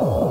Oh.